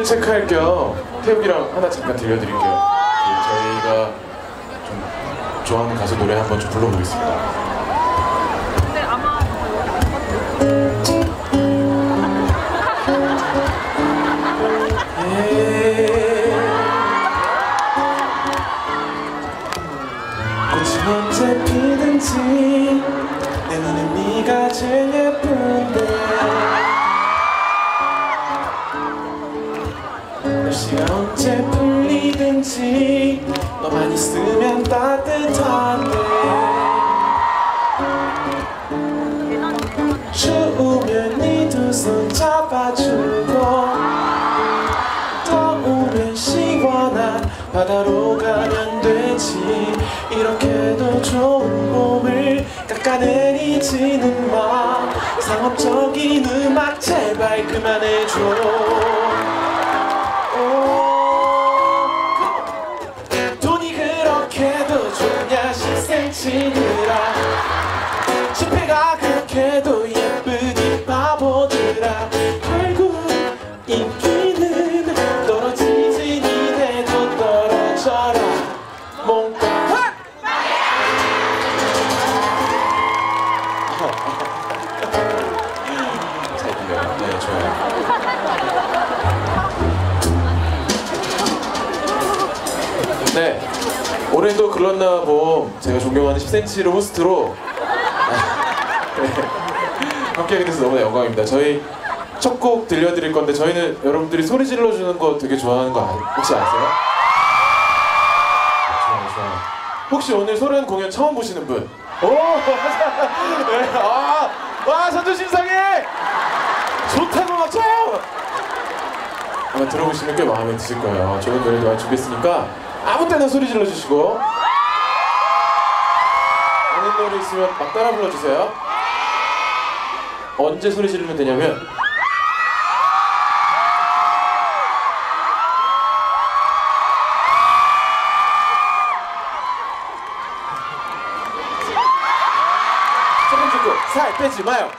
사운드 체크할 겸 태욱이랑 하나 잠깐 들려드릴게요. 그 저희가 좀 좋아하는 가수 노래 한번 좀 불러보겠습니다. 아마 꽃이 언제 피든지 내 눈엔 네가 제일 풀리든지 너만 있으면 따뜻한데. 추우면 네 두 손 잡아주고 더우면 시원한 바다로 가면 되지. 이렇게도 좋은 봄을 깎아내리지는 마. 상업적인 음악 제발 그만해줘 10cm느라. 실패가 그렇게도 글렀나 봄 제가 존경하는 10cm를 호스트로 함께하게 돼서 너무나 영광입니다. 저희 첫 곡 들려드릴 건데 저희는 여러분들이 소리 질러주는 거 되게 좋아하는 거 아- 혹시 아세요? 좋아요. 혹시 오늘 소련 공연 처음 보시는 분? 오, 네, 아, 와, 선조신상에 좋다고 막 쳐요. 아마 들어보시면 꽤 마음에 드실 거예요. 좋은 노래도 많이 준비했으니까 아무 때나 소리 질러주시고 노래 있으면 막 따라 불러주세요. 언제 소리 지르면 되냐면 첫 번째 곡살 빼지 마요.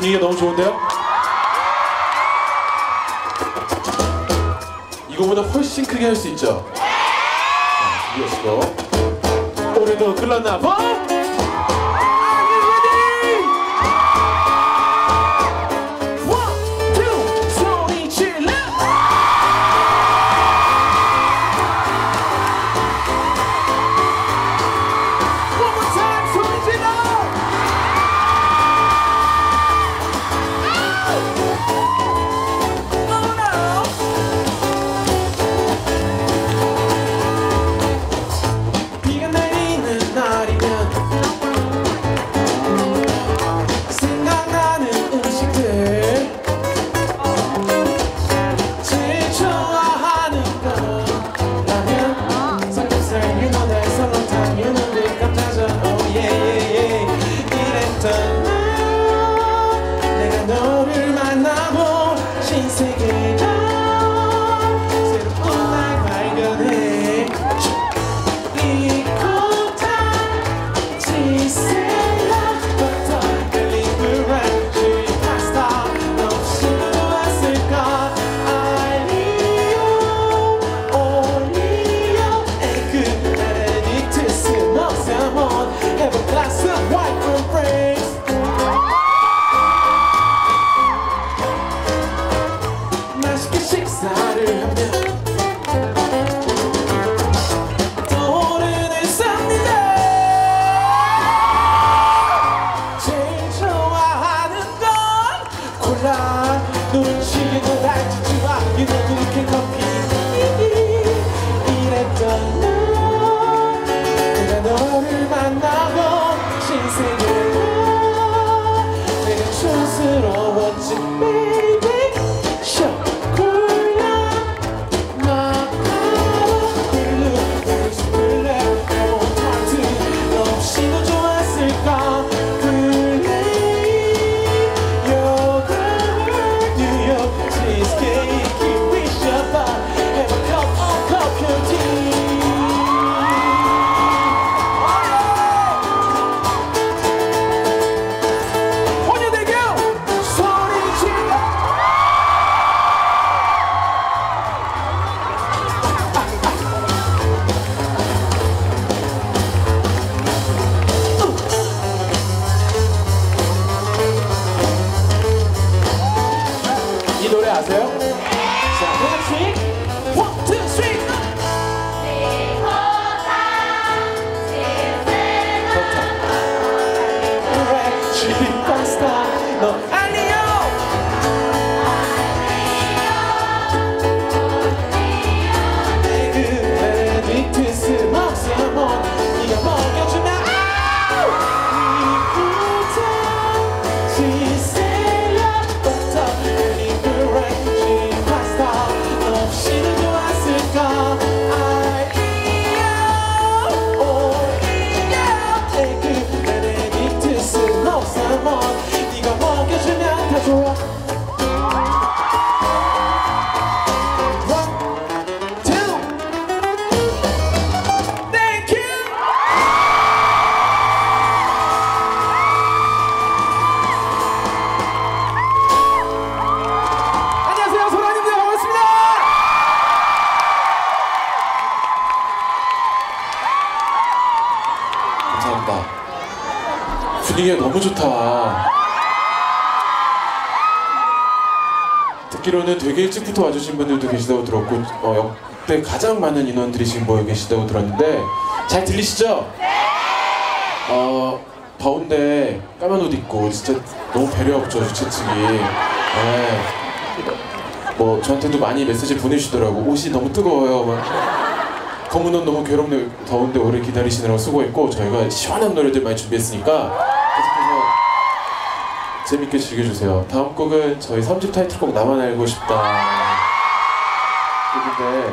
분위기가 너무 좋은데요? 이거보다 훨씬 크게 할 수 있죠? 이어서 올해도 끝났나 봐! 너무 좋다. 듣기로는 되게 일찍부터 와주신 분들도 계시다고 들었고 어, 역대 가장 많은 인원들이 지금 모여 계시다고 들었는데 잘 들리시죠? 어 더운데 까만 옷 입고 진짜 너무 배려 없죠 주최 측이 네. 뭐 저한테도 많이 메시지 보내주시더라고 옷이 너무 뜨거워요 막 검은 옷 너무 괴롭네 더운데 오래 기다리시느라고 수고했고 저희가 시원한 노래들 많이 준비했으니까 재밌게 즐겨주세요. 다음 곡은 저희 3집 타이틀곡 나만 알고 싶다 곡인데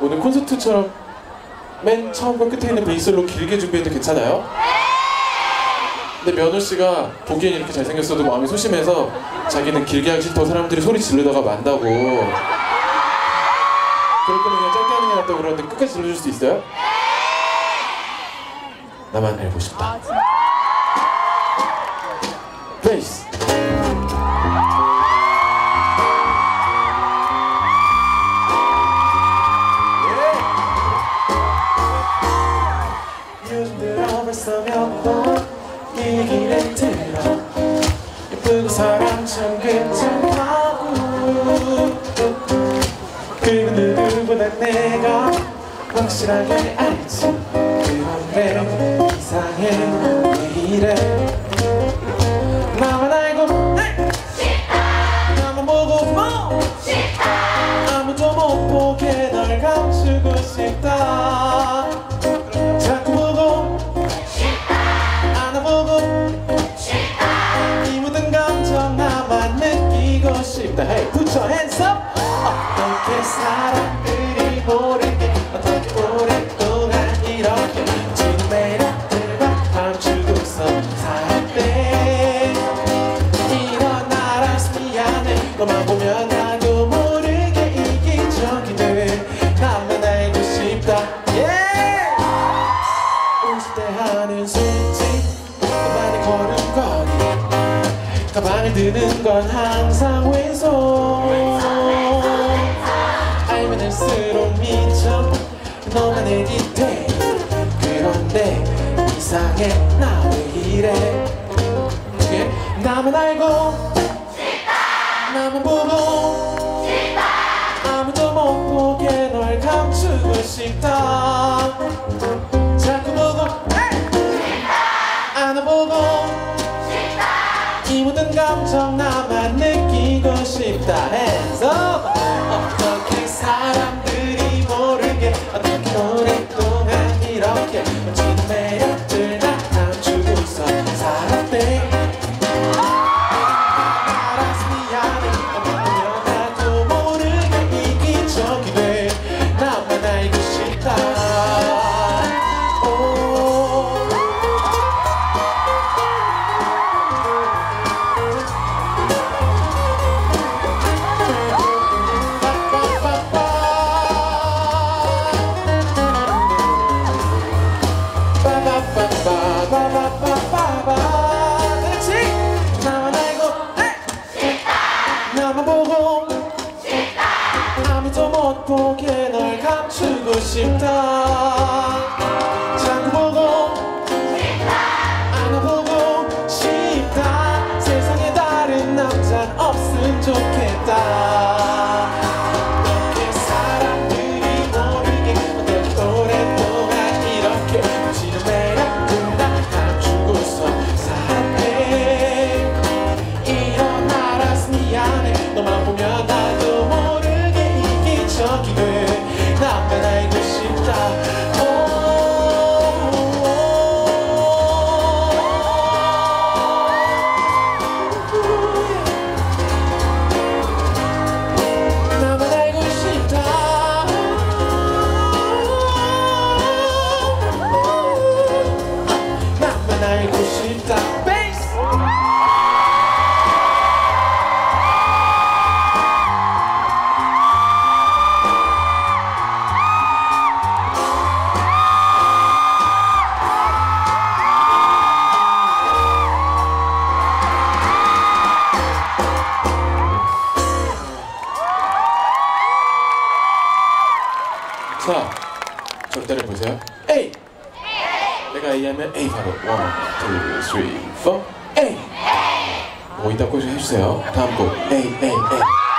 오늘 콘서트처럼 맨 처음과 끝에 있는 베이스로 길게 준비해도 괜찮아요? 근데 면호 씨가 보기엔 이렇게 잘생겼어도 마음이 소심해서 자기는 길게 하기 싫다고 사람들이 소리 지르다가 만다고 그럴 거면 그냥 짧게 하는 게 낫다고 그러는데 끝까지 질러줄 수 있어요? 나만 알고 싶다 베 Sunday. 건 항상 왼손. 알면 할수록 미쳐. 너만의 디테일 그런데 이상해. 나 왜 이래? 예? 나만 알고. 나만 보고. 아무도 못 보게 널 감추고 싶다. 자꾸 보고. 안아보고. 이 모든 감정 나만 느끼고 싶다 up 1, 2, 3, 4, A. 뭐 이따 꼭 해주세요. 다음 곡 A, A, A.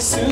아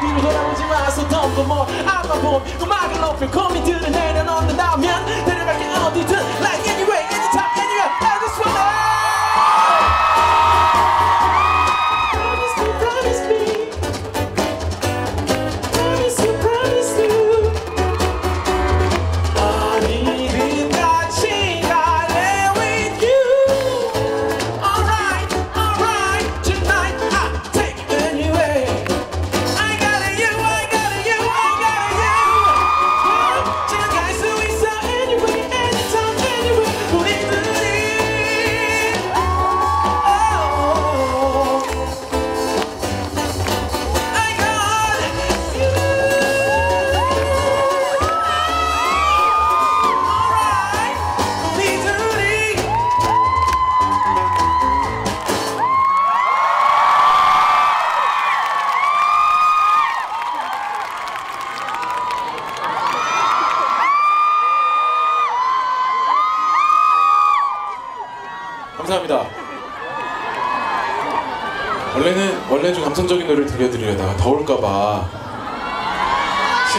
뒤로 돌아오지 마 So don't go more 알아봄 음악을 높여 고민들을 내려놓는다면 데려갈게 어디든 Like anyway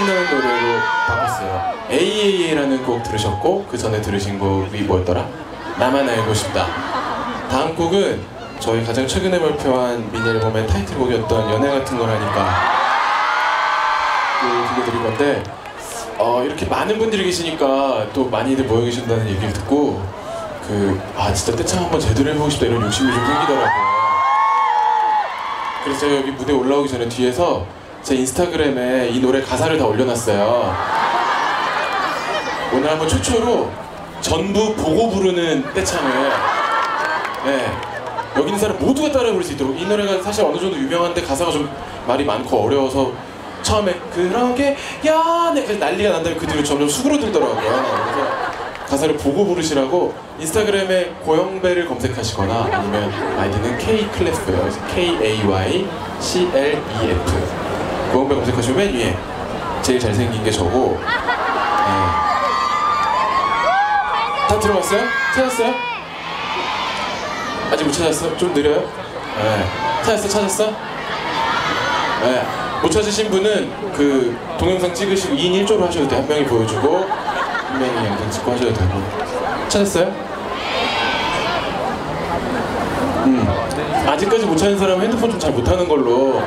신나는 노래로 바꿨어요. AAA라는 곡 들으셨고 그 전에 들으신 곡이 뭐였더라? 나만 알고 싶다. 다음 곡은 저희 가장 최근에 발표한 미니 앨범의 타이틀곡이었던 연애 같은 거라니까 그 들려드릴 건데 어, 이렇게 많은 분들이 계시니까 또 많이들 모여 계신다는 얘기를 듣고 그 아 진짜 떼창 한번 제대로 해보고 싶다 이런 욕심이 좀 생기더라고요. 그래서 제가 여기 무대 올라오기 전에 뒤에서 제 인스타그램에 이 노래 가사를 다 올려놨어요. 오늘 한번 최초로 전부 보고 부르는 떼창을 네, 여기 있는 사람 모두가 따라 부를 수 있도록 이 노래가 사실 어느 정도 유명한데 가사가 좀 말이 많고 어려워서 처음에 그러게 그래서 난리가 난 다음에 그 뒤로 점점 수그러들더라고요. 그래서 가사를 보고 부르시라고 인스타그램에 고영배를 검색하시거나 아니면 아이디는 Kayclef예요. 그래서 K A Y C L E F 고영배 검색하시면 맨 위에 제일 잘생긴 게 저고. 네. 다 들어갔어요? 찾았어요? 아직 못 찾았어? 좀 느려요? 네. 찾았어? 찾았어? 네. 못 찾으신 분은 그 동영상 찍으시고 2인 1조로 하셔도 돼요. 한 명이 보여주고 한 명이 영상 찍고 하셔도 되고. 찾았어요? 음. 아직까지 못 찾은 사람은 핸드폰 좀 잘 못하는 걸로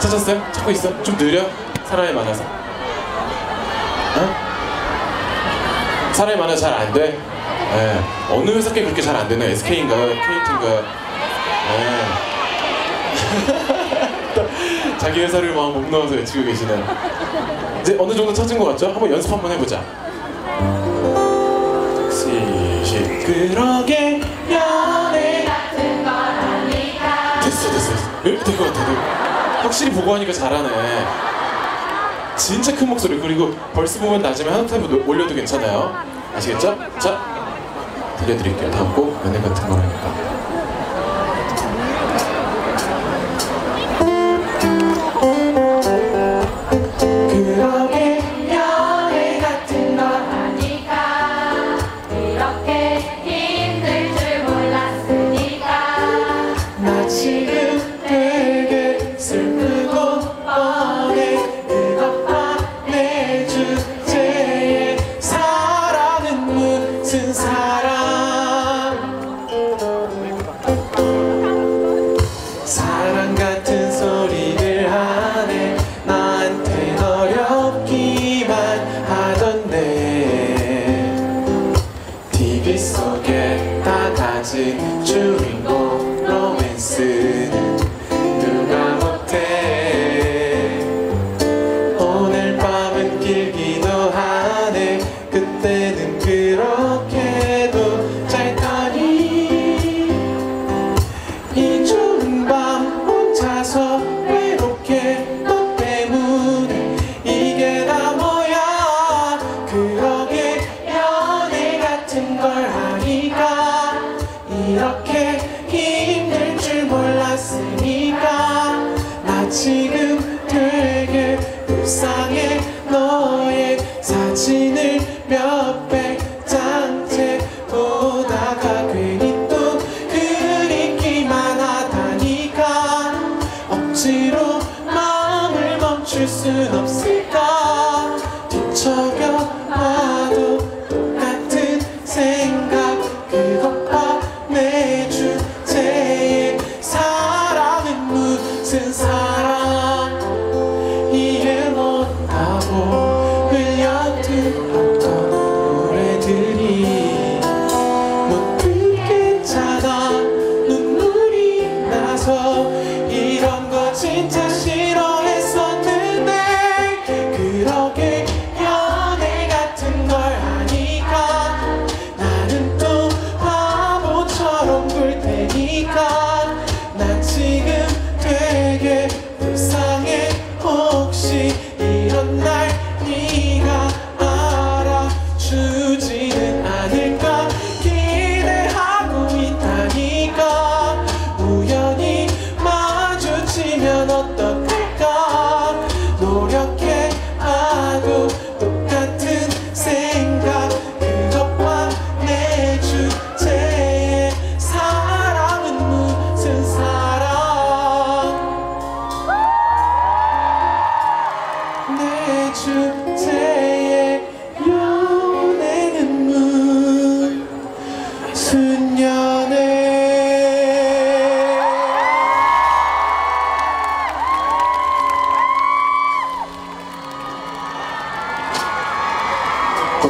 찾았어요? 찾고 있어? 좀 느려? 사람이 많아서 어? 사람이 많아서 잘 안 돼? 예. 어느 회사께 그렇게 잘 안 되나? SK인가요? KT인가요? 예. 자기 회사를 막목 넣어서 외치고 계시는 이제 어느 정도 찾은 것 같죠? 한번 연습 한번 해보자 시시 그러게 연애 됐어 됐어 됐어 될것 같아 될- 확실히 보고 하니까 잘하네. 진짜 큰 목소리. 그리고 벌스 보면 나중에 한 노- 올려도 괜찮아요. 아시겠죠? 자 들려드릴게요. 다음 곡 연애 같은 거라니까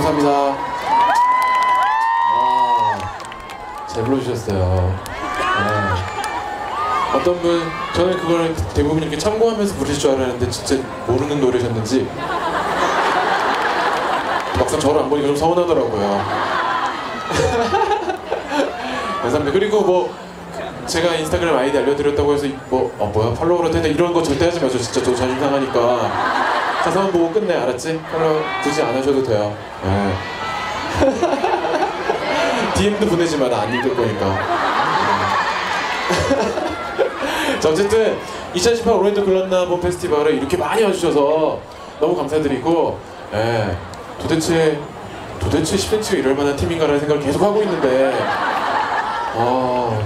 감사합니다 와, 잘 불러주셨어요 네. 어떤 분 저는 그걸 대부분 이렇게 참고하면서 부르실 줄 알았는데 진짜 모르는 노래셨는지 막상 저를 안 보니까 좀 서운하더라고요. 감사합니다. 그리고 뭐 제가 인스타그램 아이디 알려드렸다고 해서 뭐 어, 뭐야 팔로우로 된다 이런 거 절대 하지 마죠. 진짜 저 자존심 상하니까 가사만 보고 끝내 알았지? 팔로우 굳이 안 하셔도 돼요. 네. DM도 보내지 마. 나안 읽을 거니까. 자, 어쨌든 2018 오렌지 글런나본 페스티벌을 이렇게 많이 와주셔서 너무 감사드리고 예, 도대체 도대체 10cm가 이럴 만한 팀인가라는 생각을 계속 하고 있는데 아,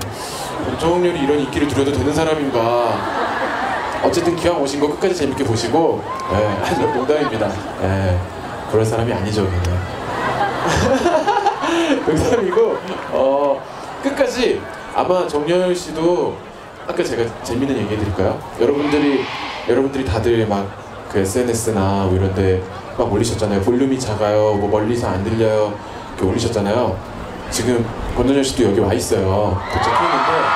권정열이 이런 인기를 누려도 되는 사람인가 어쨌든 기왕 오신 거 끝까지 재밌게 보시고 예, 아니 농담입니다 예, 그럴 사람이 아니죠 걔는 농담이고 어, 끝까지 아마 정열 씨도 아까 제가 재밌는 얘기 해드릴까요? 여러분들이 여러분들이 다들 막 그 SNS나 뭐 이런데 막 올리셨잖아요. 볼륨이 작아요. 뭐 멀리서 안 들려요. 이렇게 올리셨잖아요. 지금 권정열 씨도 여기 와 있어요. 도착했는데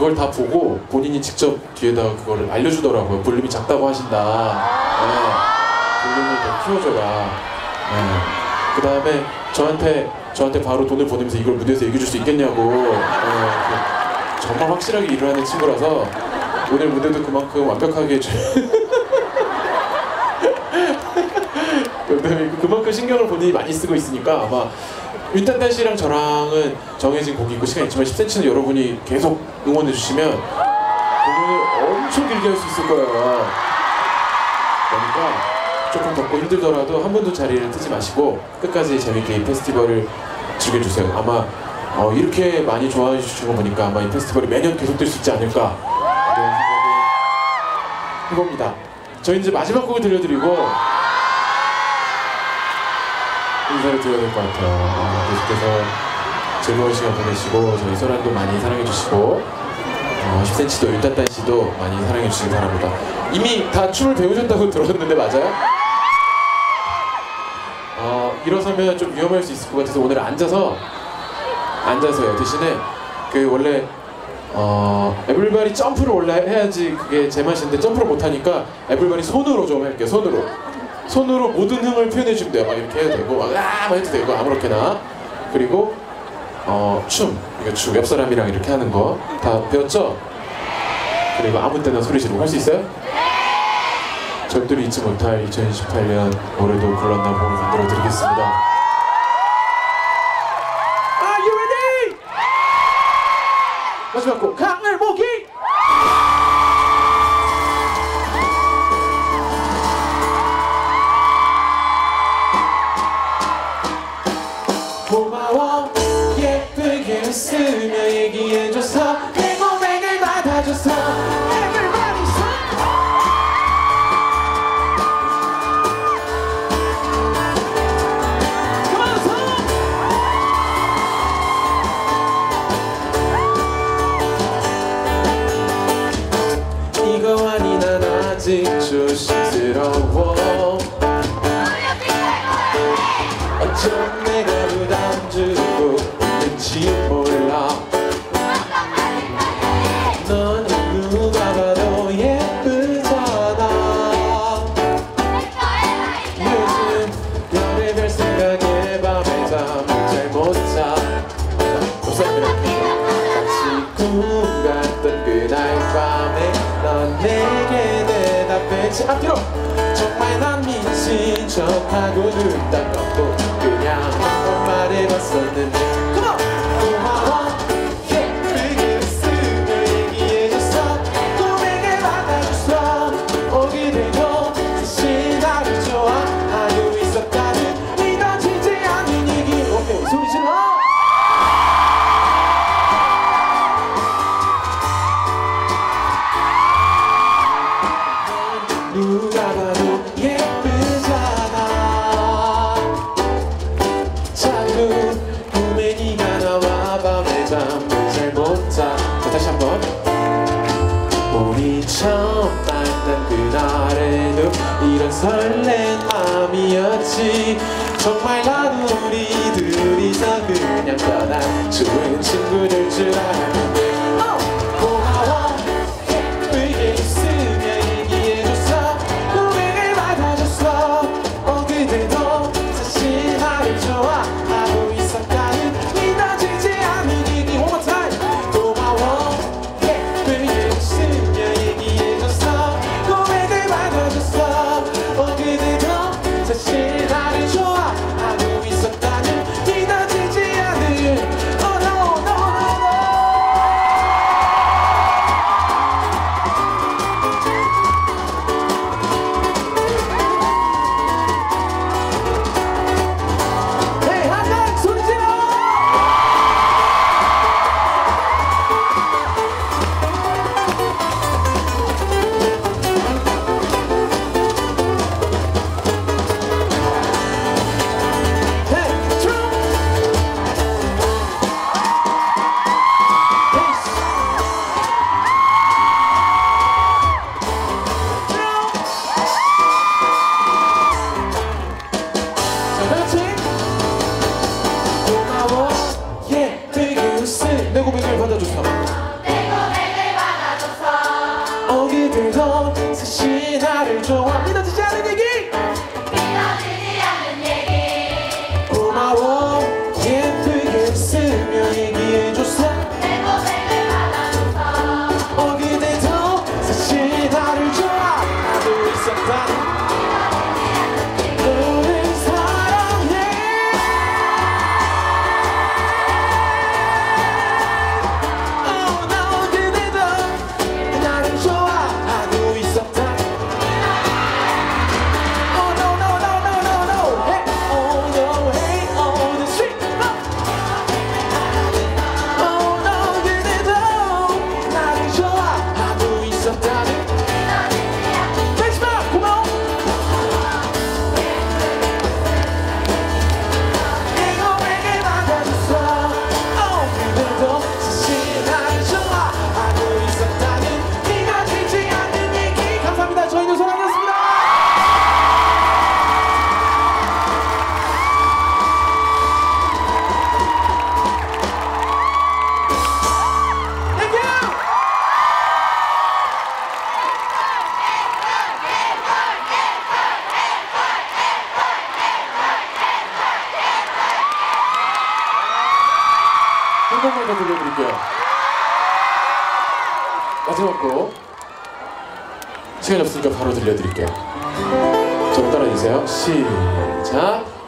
그걸 다 보고 본인이 직접 뒤에다 그걸 알려주더라고요. 볼륨이 작다고 하신다. 네. 볼륨을 더 키워줘라. 네. 그 다음에 저한테 저한테 바로 돈을 보내면서 이걸 무대에서 얘기해 줄 수 있겠냐고. 네. 그 정말 확실하게 일을 하는 친구라서 오늘 무대도 그만큼 완벽하게. 그다음에 그만큼 신경을 본인이 많이 쓰고 있으니까 아마 윤탄단 씨랑 저랑은 정해진 곡이 있고 시간이 있지만 10cm는 여러분이 계속 응원해 주시면 공연을 엄청 길게 할 수 있을 거예요. 그러니까 조금 덥고 힘들더라도 한 번도 자리를 뜨지 마시고 끝까지 재밌게 이 페스티벌을 즐겨주세요. 아마 어, 이렇게 많이 좋아해 주시는 거 보니까 아마 이 페스티벌이 매년 계속될 수 있지 않을까 이런 생각을 해봅니다. 저희 이제 마지막 곡을 들려드리고 인사를 드려야 될 것 같아요. 아, 계속해서 즐거운 시간 보내시고 저희 소란도 많이 사랑해 주시고 어, 10cm도 윤따딴 씨도 많이 사랑해 주시기 바랍니다. 이미 다 춤을 배우셨다고 들었는데 맞아요? 어, 일어서면 좀 위험할 수 있을 것 같아서 오늘 앉아서 앉아서요. 대신에 그 원래 어, 애블바리 점프를 원래 해야지 그게 제 맛인데 점프를 못 하니까 애블바리 손으로 좀 할게요. 손으로. 손으로 모든 흥을 표현해 주면 돼요. 막 이렇게 해도 되고, 막, 아, 막 해도 되고, 아무렇게나. 그리고, 어, 춤. 이거 춤. 옆 사람이랑 이렇게 하는 거. 다 배웠죠? 그리고 아무 때나 소리 지르고 할 수 있어요? 절대로 잊지 못할 2018년 올해도 불렀나 봄을 만들어 드리겠습니다. 앞뒤로 정말 난 미친 척하고 눈딱 감고 그냥 한번 말해봤었는데 정말 난 우리 둘이서 그냥 떠난 좋은 친 한 번만 더 들려드릴게요. 마지막 곡. 시간이 없으니까 바로 들려드릴게요. 좀 따라주세요. 시작.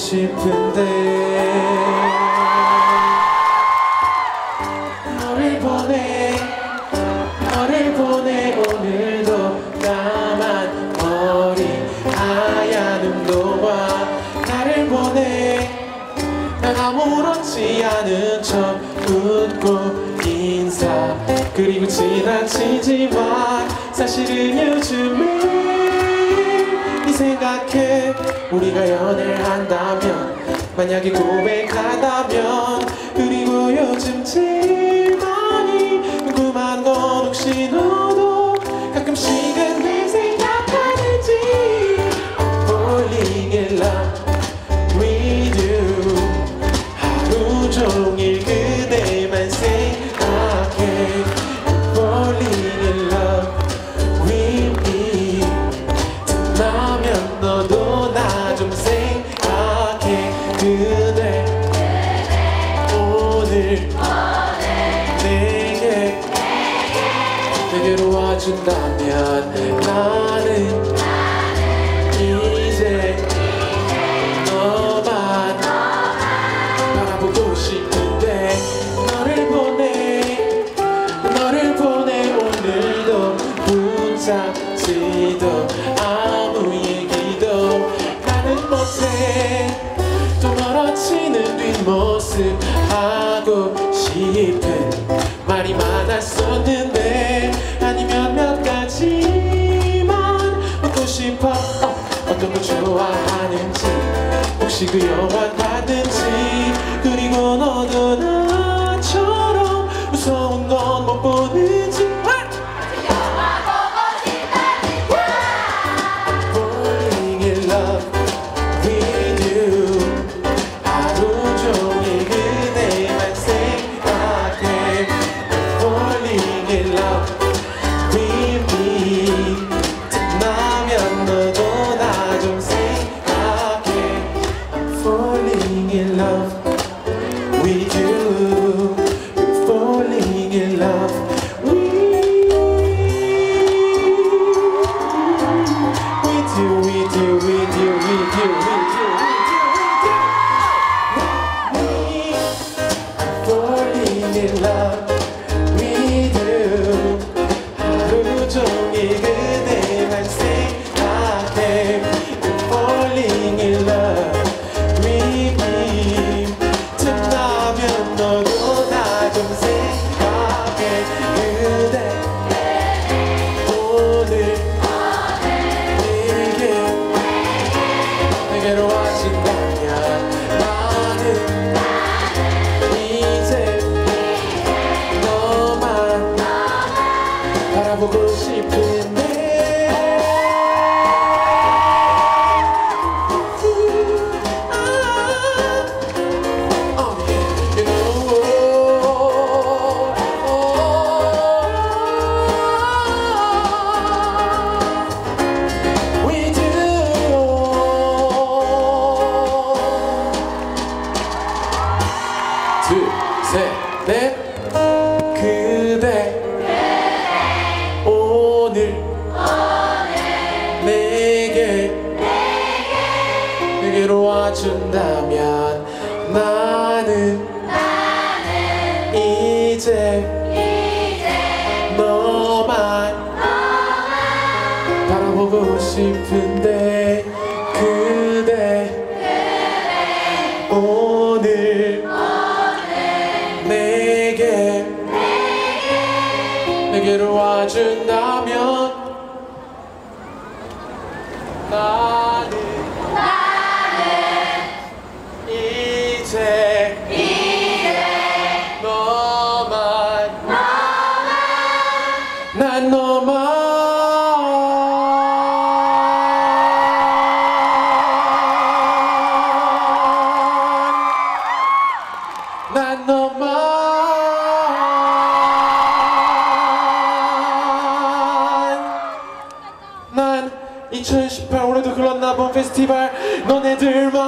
싶은데. 너를 보내 너를 보내 오늘도 나만 머리 하얀 음도와 나를 보내 난 아무렇지 않은 척 웃고 인사. 그리고 지나치지만 사실은 요즘에 이 생각해 우리가 연애를 한다면 만약에 고백하다면 2018 올해도 글렀나 본 페스티벌. 너네들만 뭐